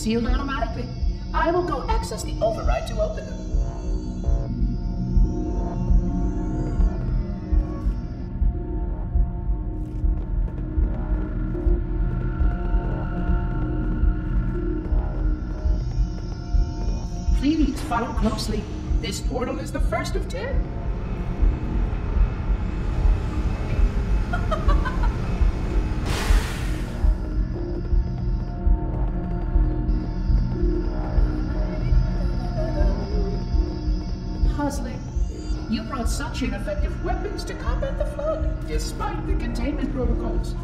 See you later. containment protocols.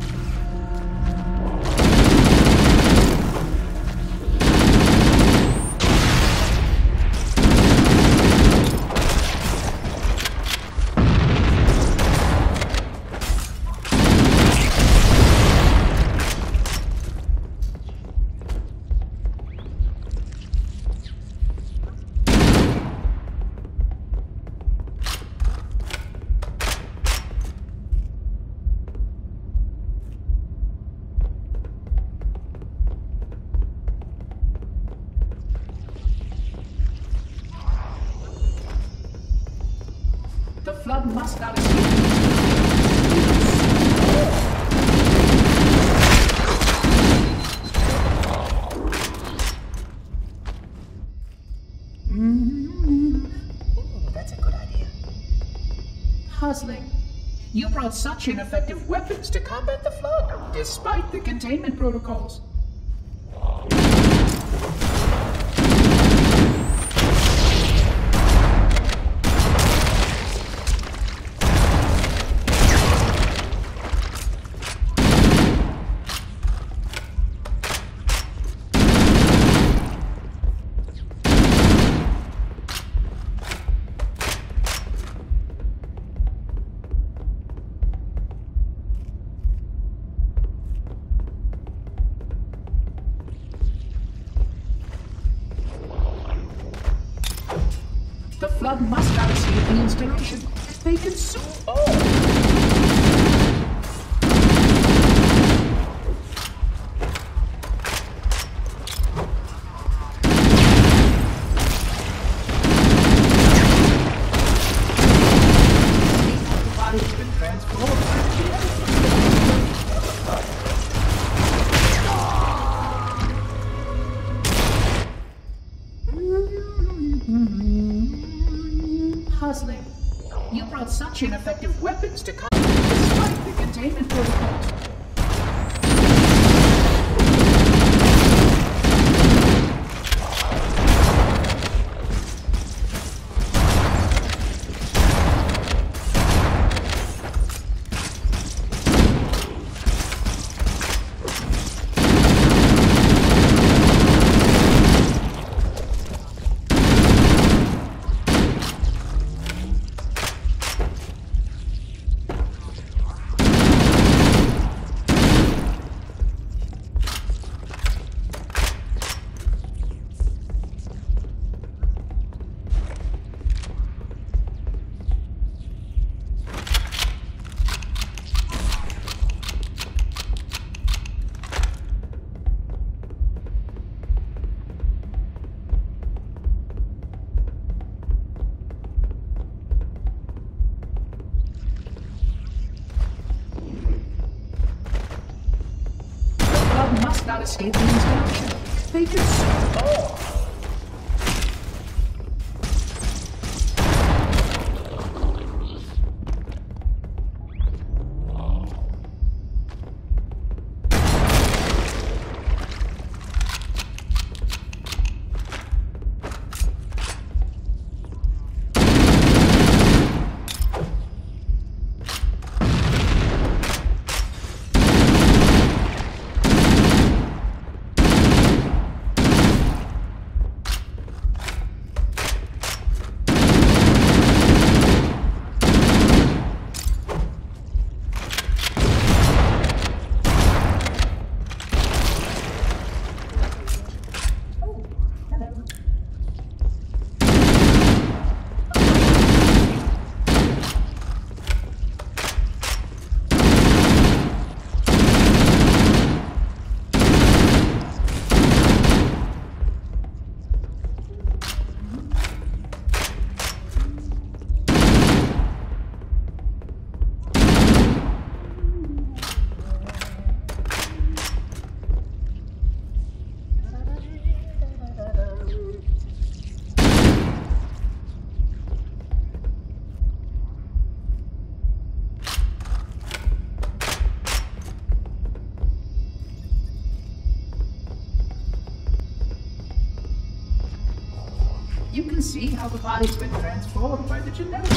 such ineffective weapons to combat the flood, despite the containment protocols. club must have receive the installation. They consume all. How the body's been transformed by the genetic.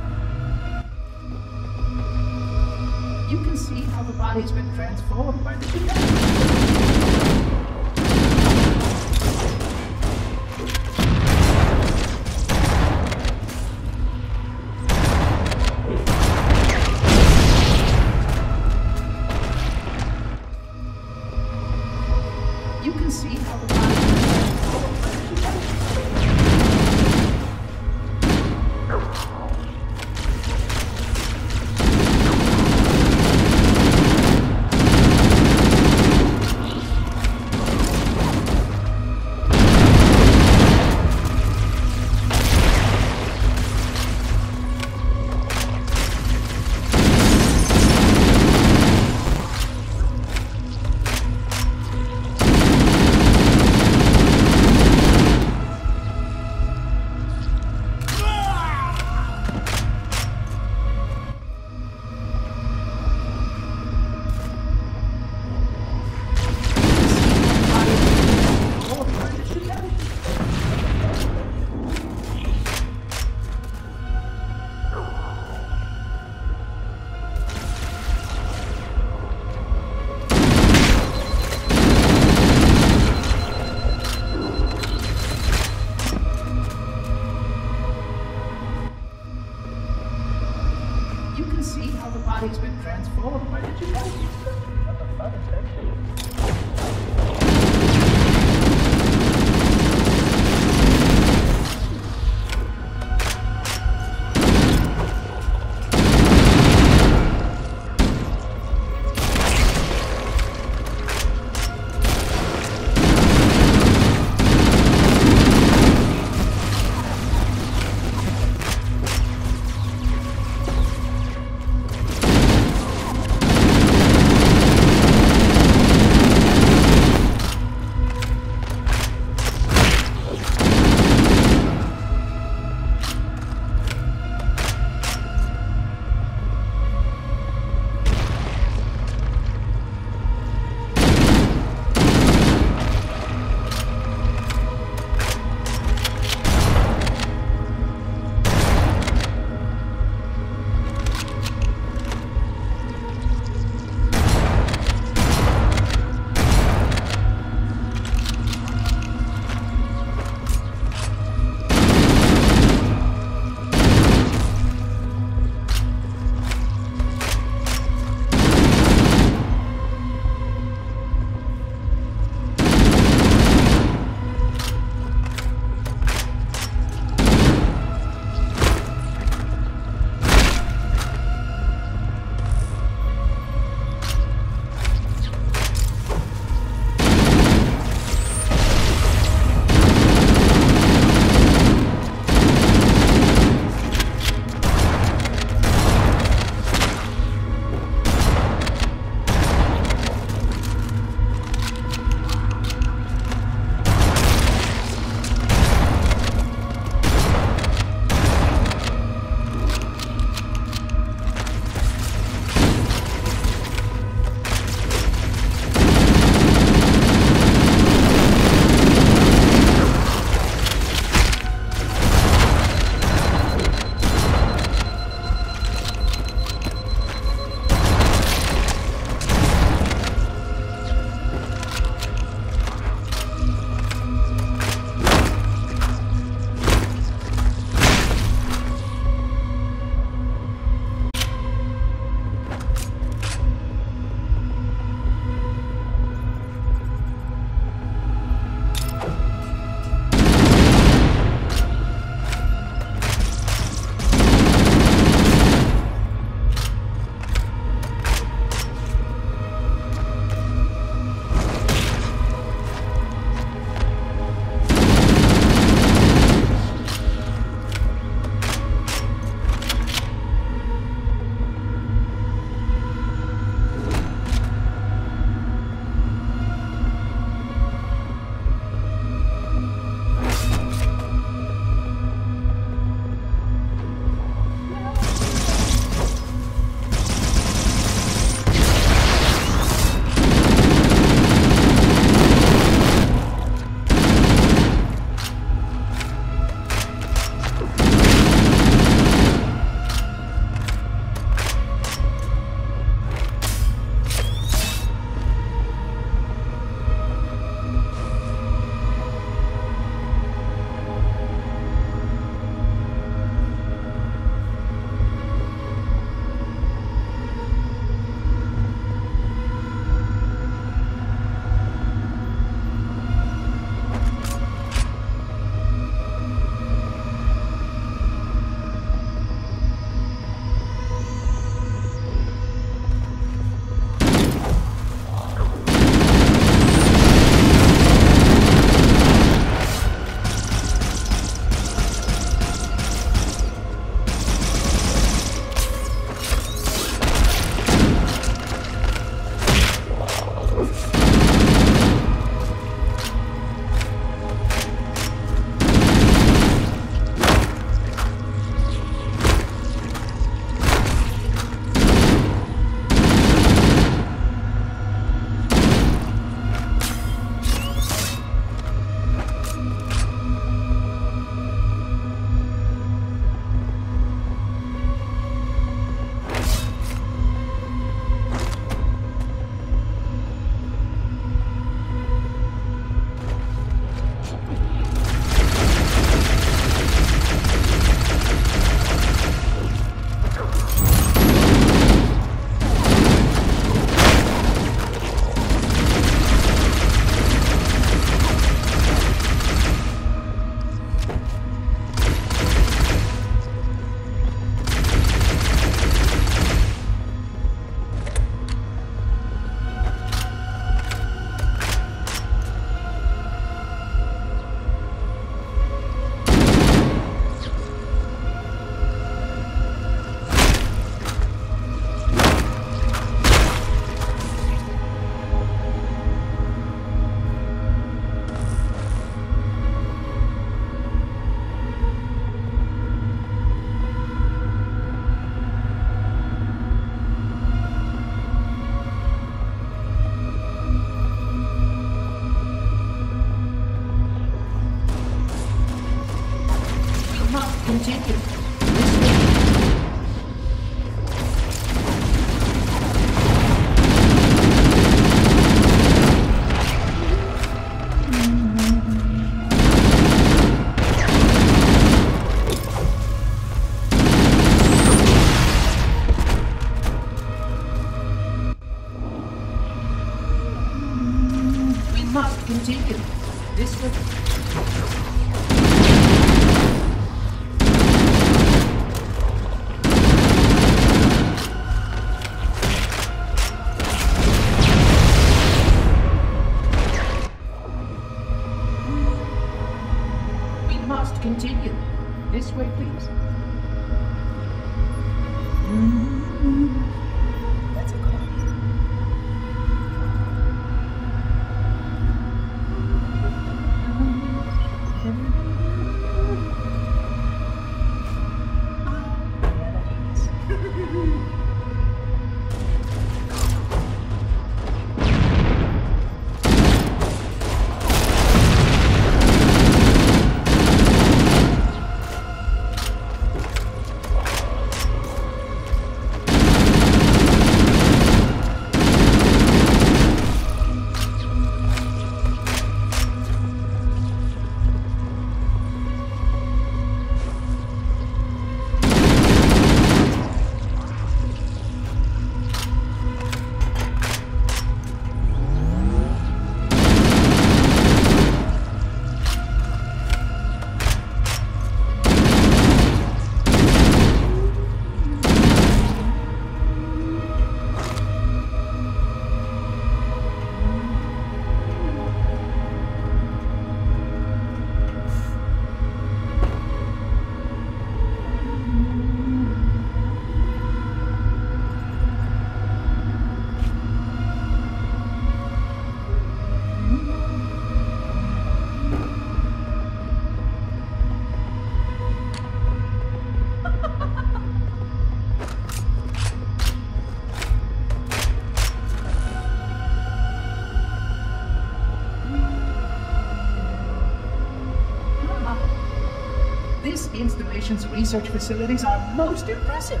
Installation's research facilities are most impressive.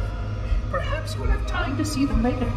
Perhaps we'll have time to see them later.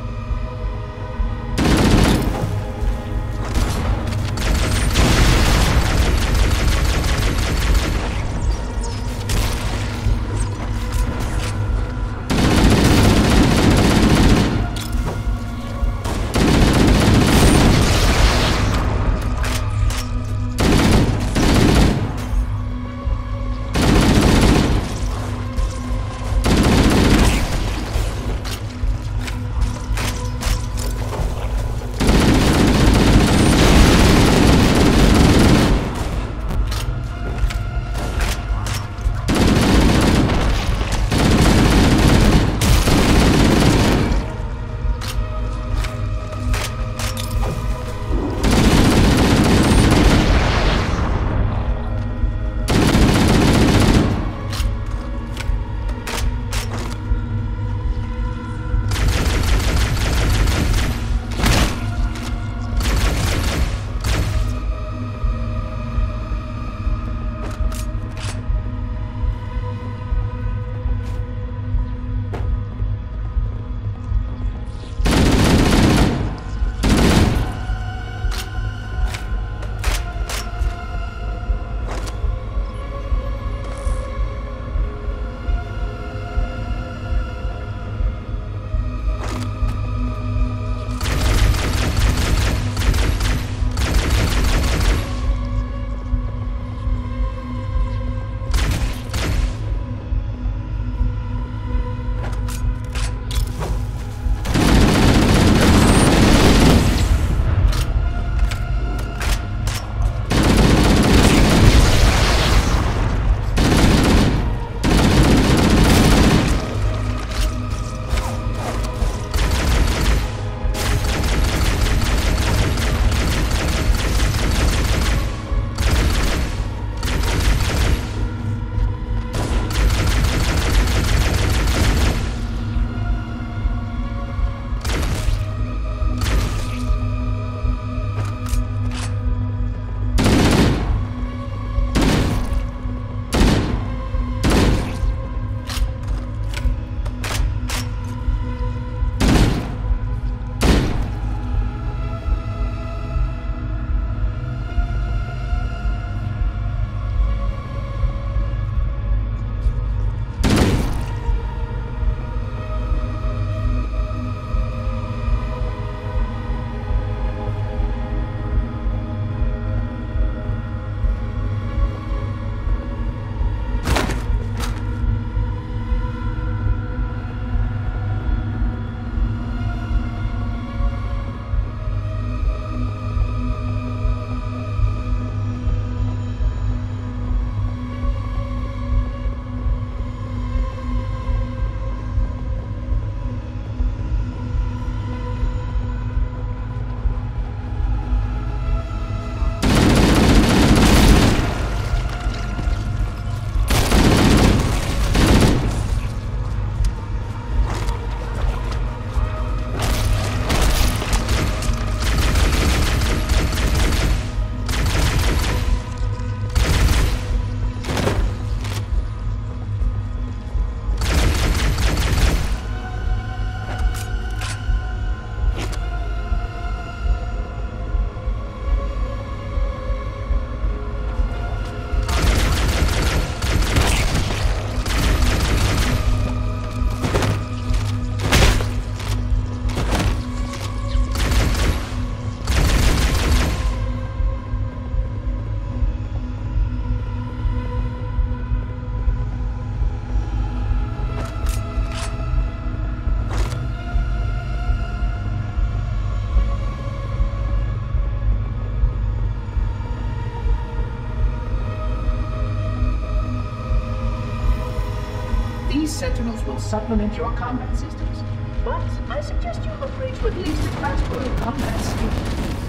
Supplement your combat systems. But I suggest you upgrade to at least a class 12 combat skill.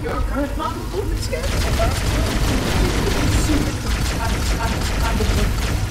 Your current model movement scan is a class 12. Suited of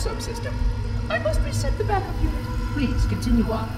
subsystem. I must reset the backup unit. Please continue on.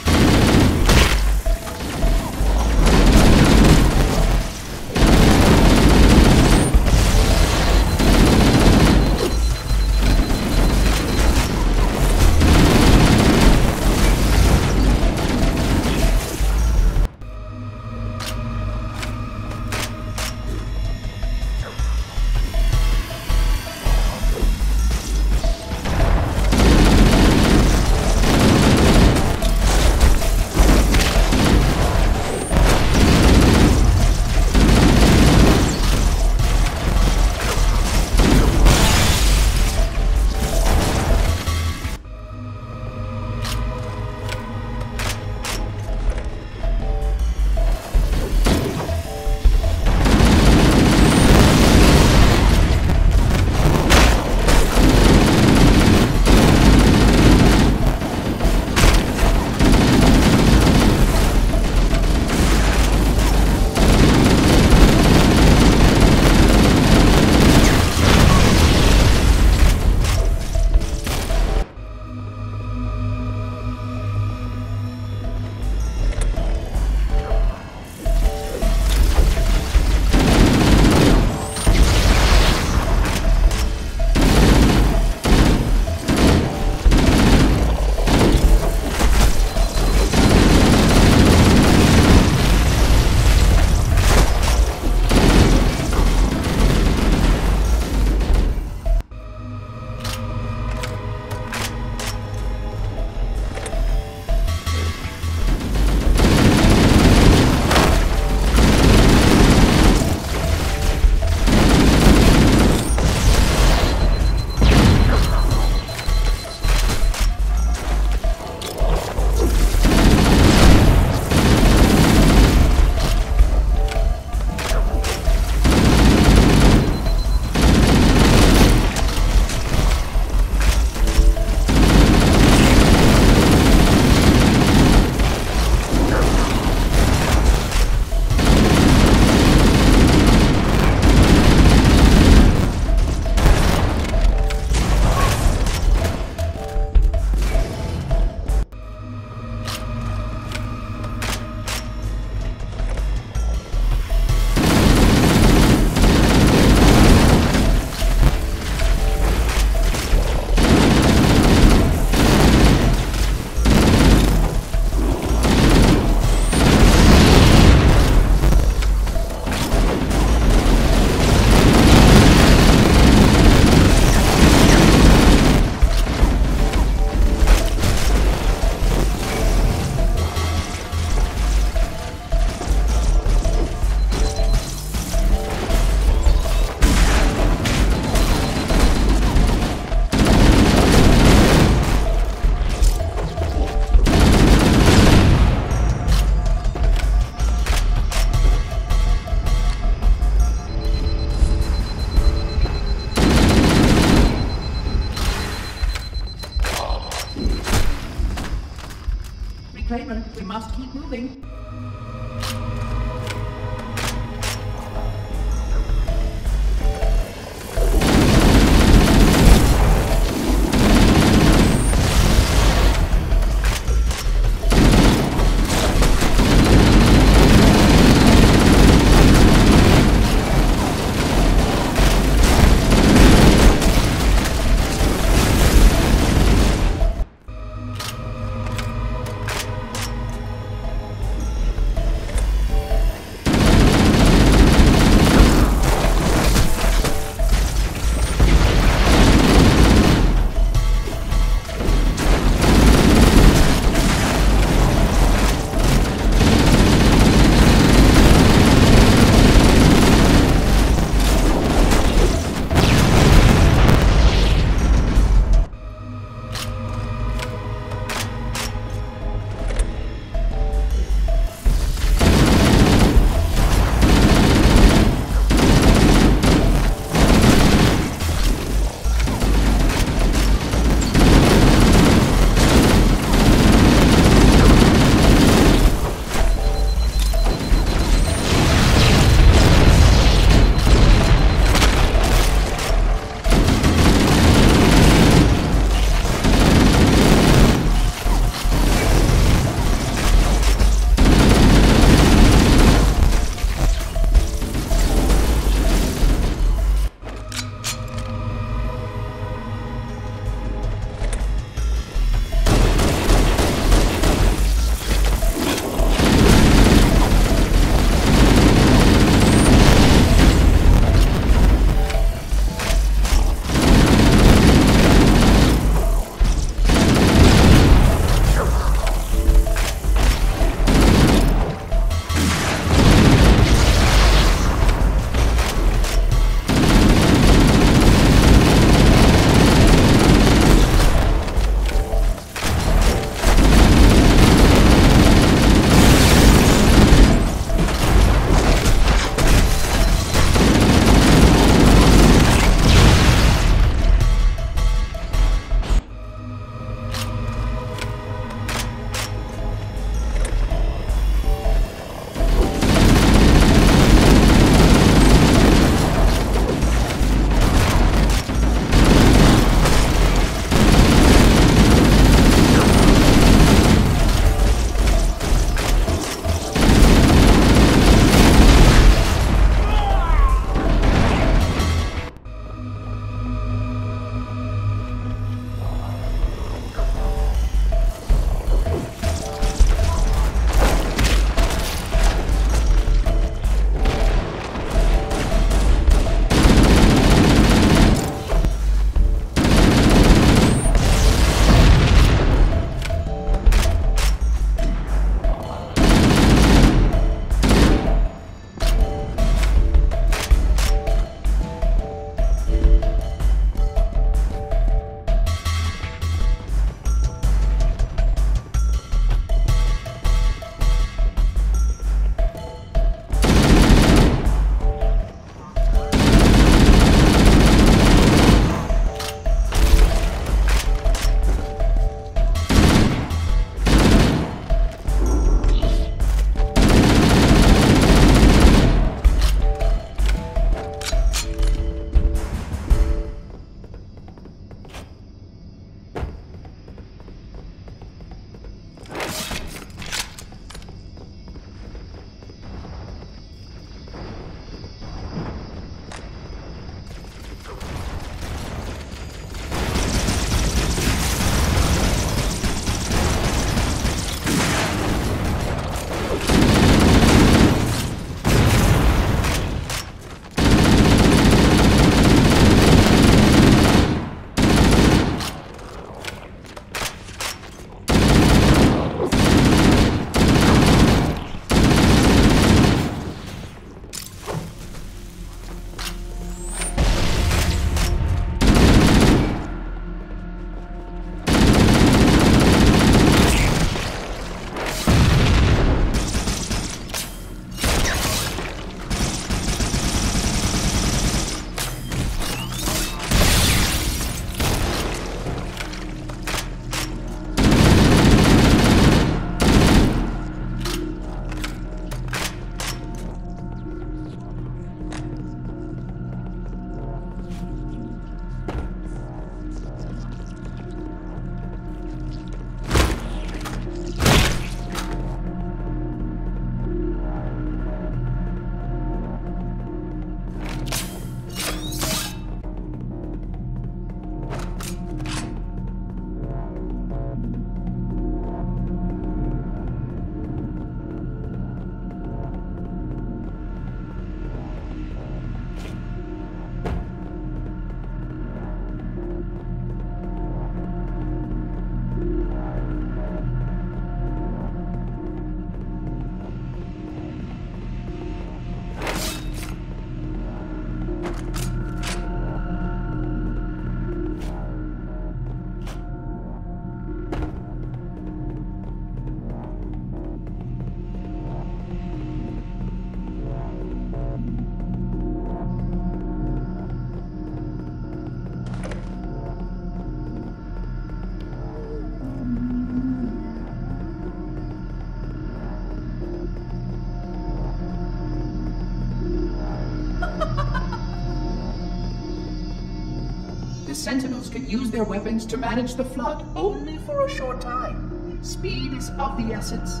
Can use their weapons to manage the flood only for a short time. Speed is of the essence.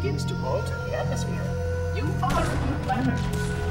begins to alter the atmosphere. You are a new planet.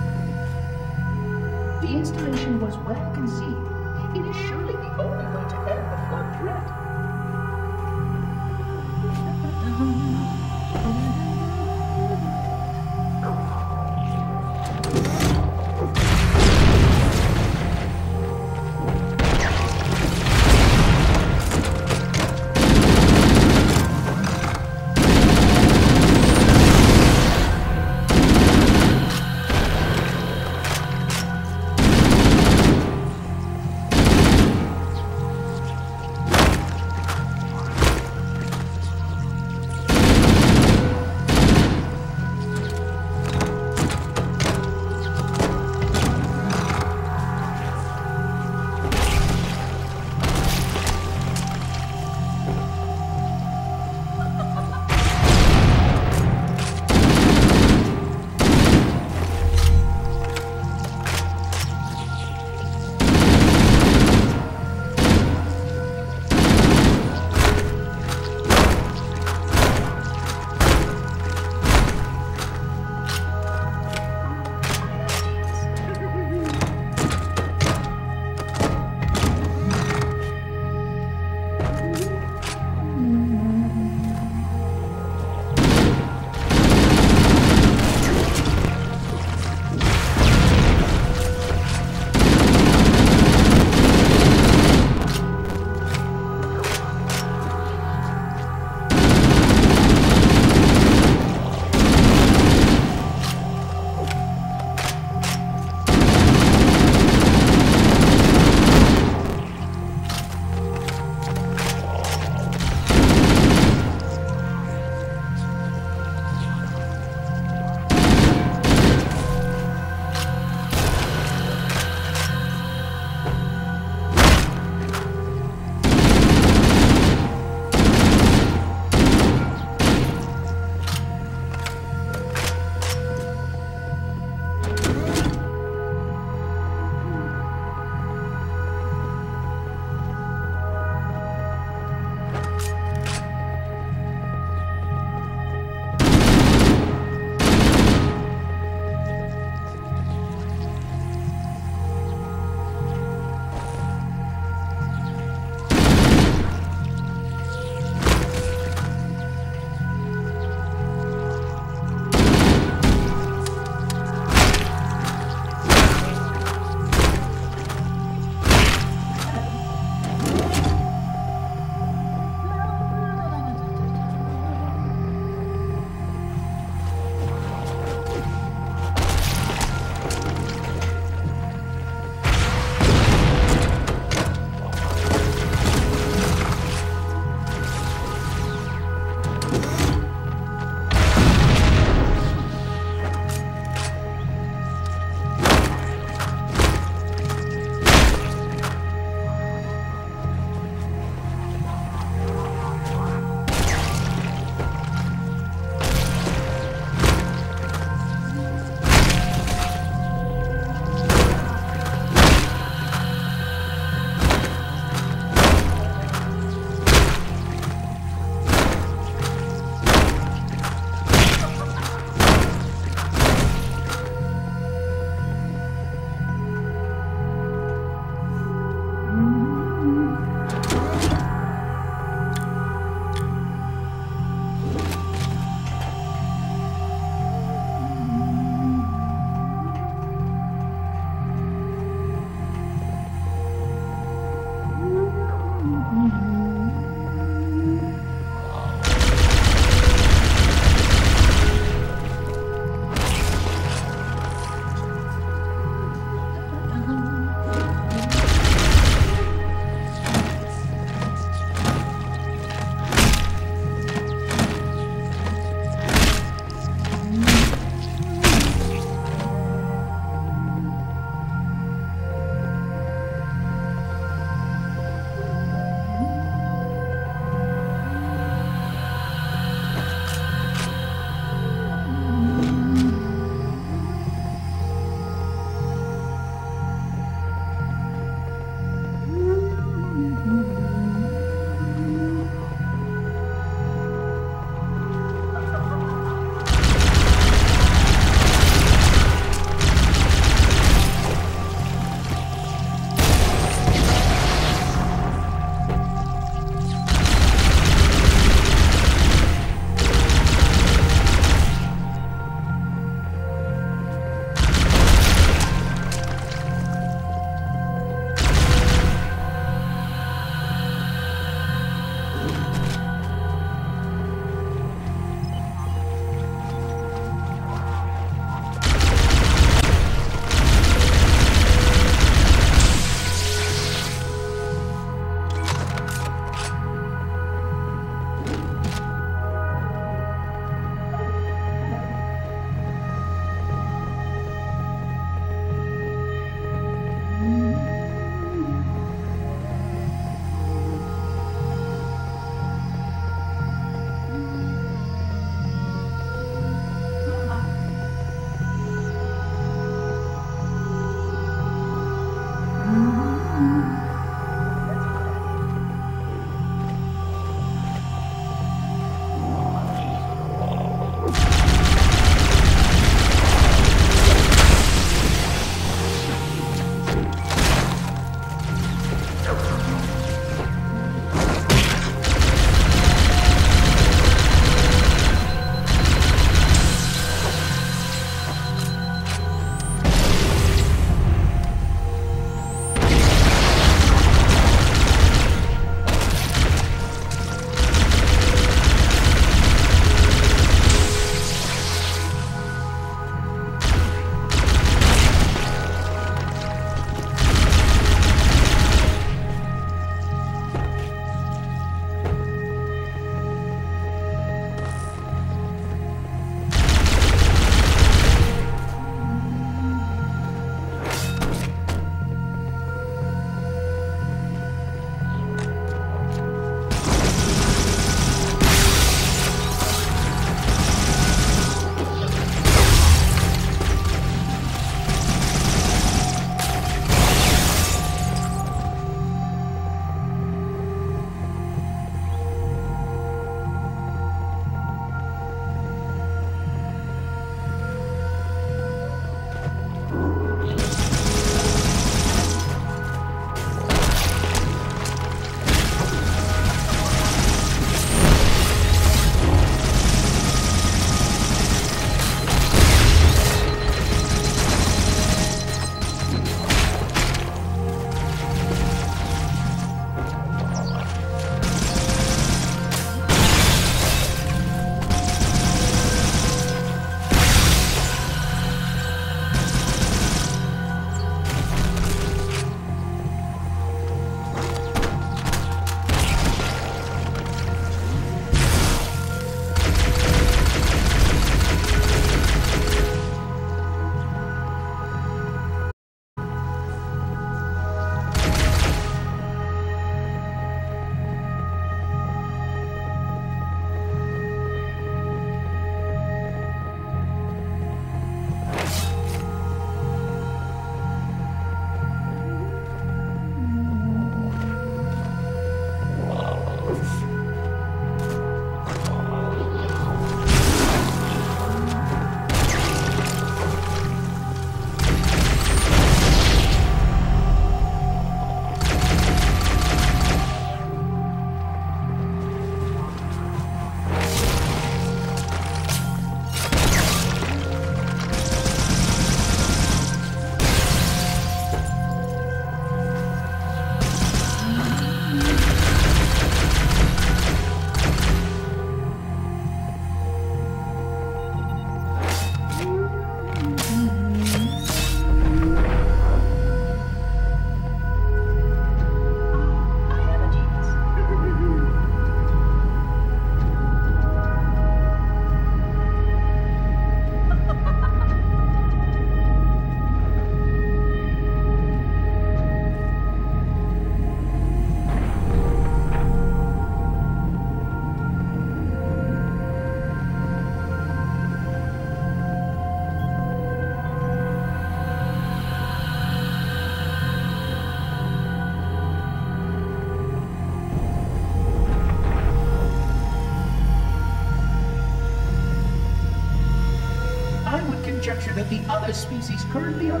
That the other species currently on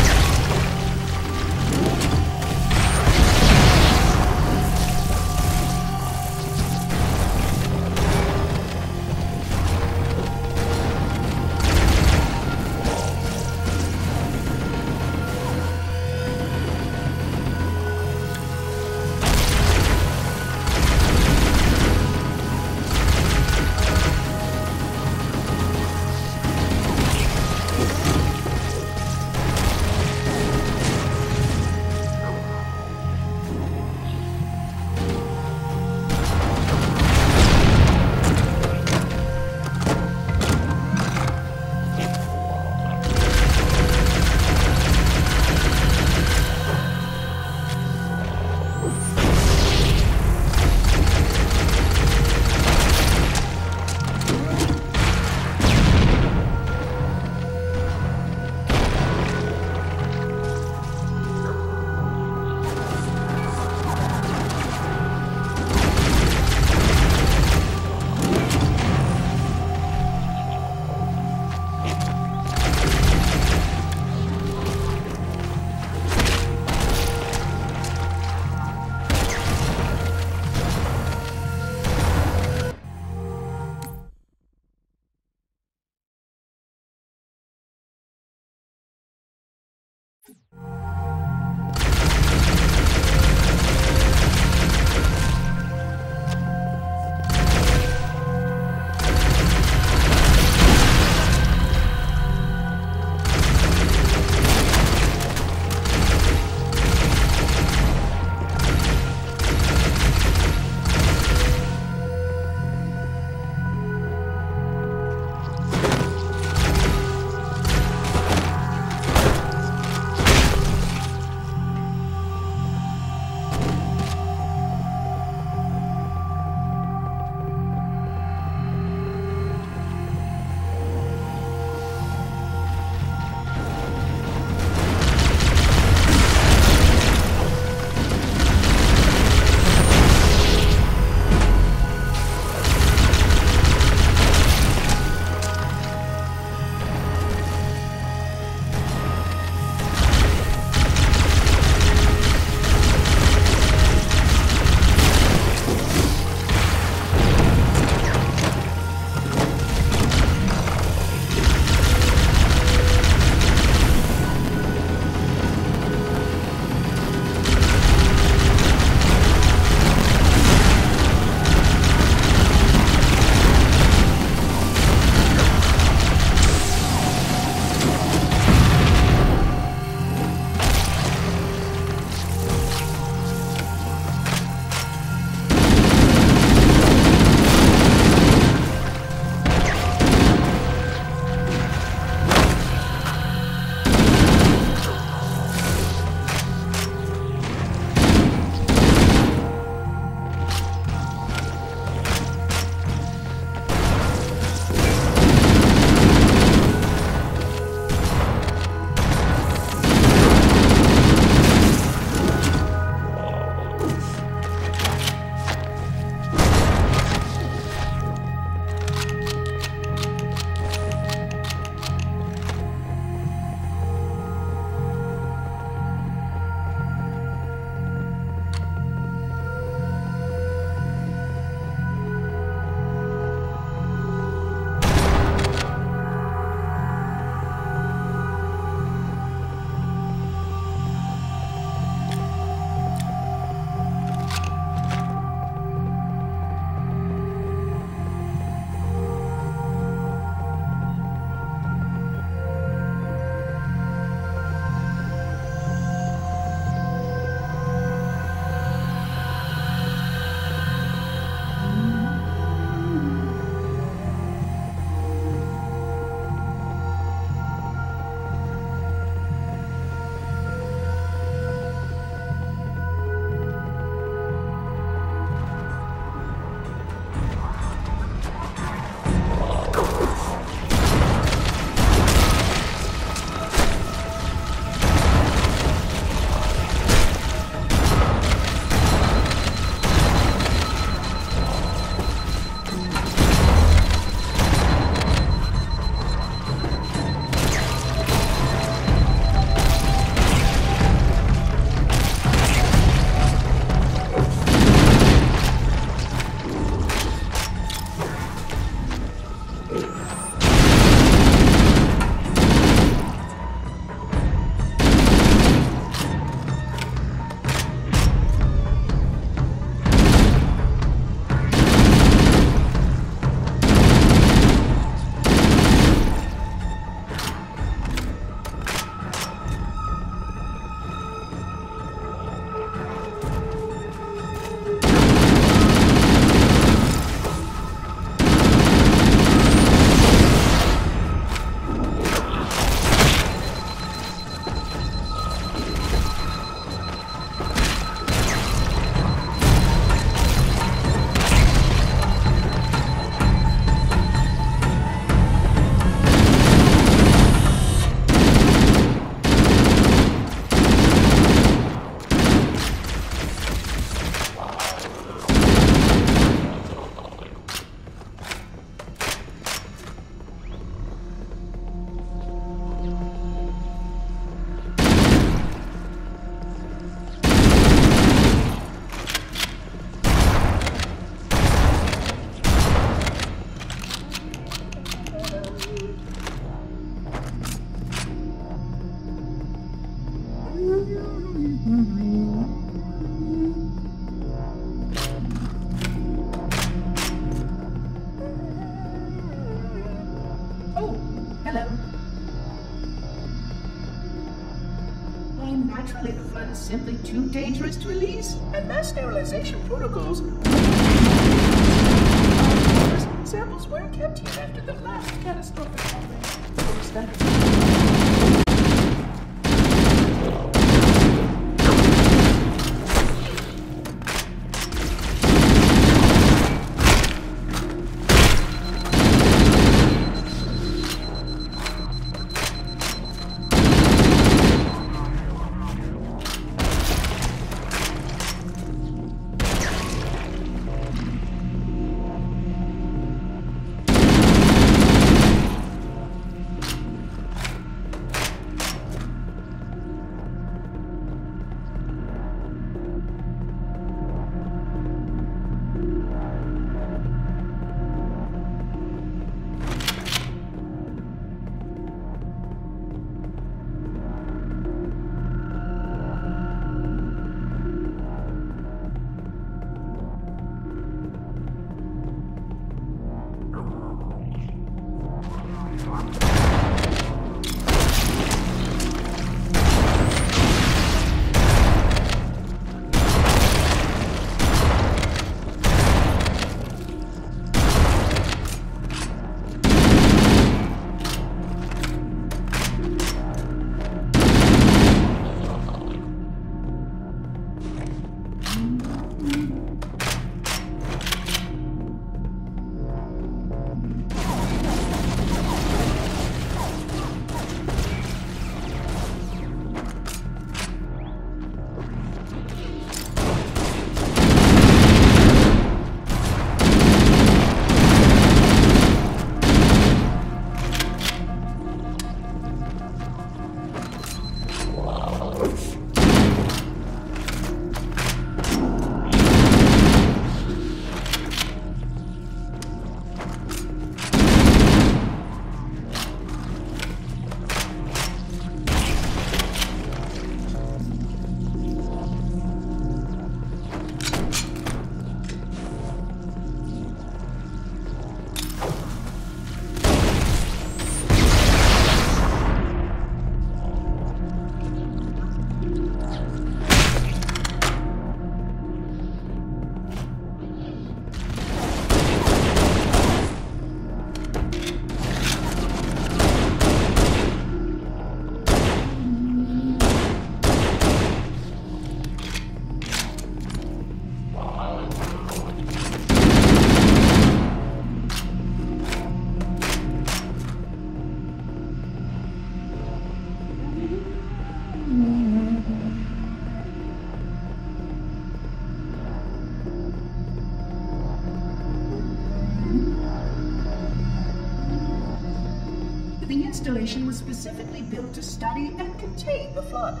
The was specifically built to study and contain the flood.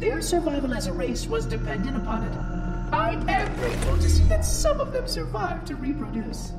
Their survival as a race was dependent upon it. I am grateful to see that some of them survived to reproduce.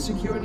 The security